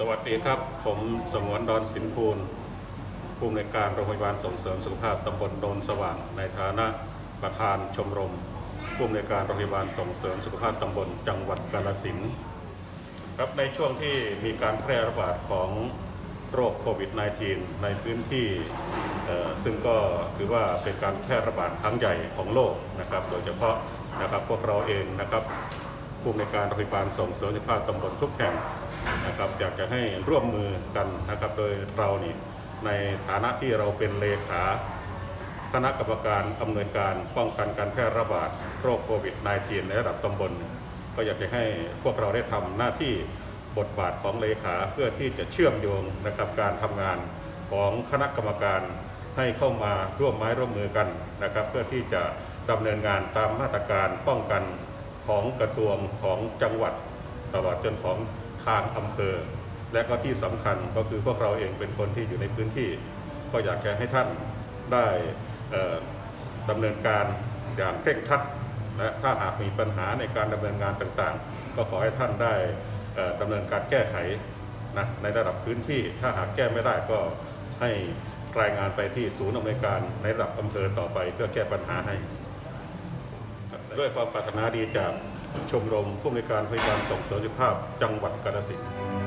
สวัสดีครับ ผมสงวนดอนสินคูลผู้อำนวยการโรงพยาบาลส่งเสริมสุขภาพตำบลโนนสว่าง ในฐานะประธานชมรมผู้อำนวยการโรงพยาบาลส่งเสริมสุขภาพตำบลจังหวัดกาฬสินธุ์ครับในช่วงที่มีการแพร่ระบาดของโรคโควิด -19 ในพื้นที่ซึ่งก็ถือว่าเป็นการแพร่ระบาดครั้งใหญ่ของโลกนะครับ โดยเฉพาะนะครับพวกเราเองนะครับผู้ในการโรงพยาบาลส่งเสริมสุขภาพตำบลทุกแห่ง นะครับอยากจะให้ร่วมมือกันนะครับ โดยเรานี่ในฐานะที่เราเป็นเลขาคณะกรรมการอำนวยการป้องกันการแพร่ระบาดโรคโควิด -19 ในระดับตำบล ก็อยากจะให้พวกเราได้ทำหน้าที่บทบาทของเลขาเพื่อที่จะเชื่อมโยงนะครับการทำงานของคณะกรรมการให้เข้ามาร่วมไม้ร่วมมือกันนะครับ เพื่อที่จะดำเนินงานตามมาตรการป้องกันของกระทรวงของจังหวัดตลอดจนของ ทางอำเภอ และก็ที่สำคัญก็คือพวกเราเองเป็นคนที่อยู่ในพื้นที่ ก็อยากจะให้ท่านได้ดำเนินการอย่างเคร่งครัดและถ้าหากมีปัญหาในการดำเนินงานต่างๆ ก็ขอให้ท่านได้ดำเนินการแก้ไขนะในระดับพื้นที่ ถ้าหากแก้ไม่ได้ก็ให้รายงานไปที่ศูนย์อำนวยการในระดับอำเภอต่อไปเพื่อแก้ปัญหาให้ ด้วยความปรารถนาดีจาก ชมรมผู้อำนวยการพยายามส่งเสริมสุขภาพจังหวัดกาฬสินธุ์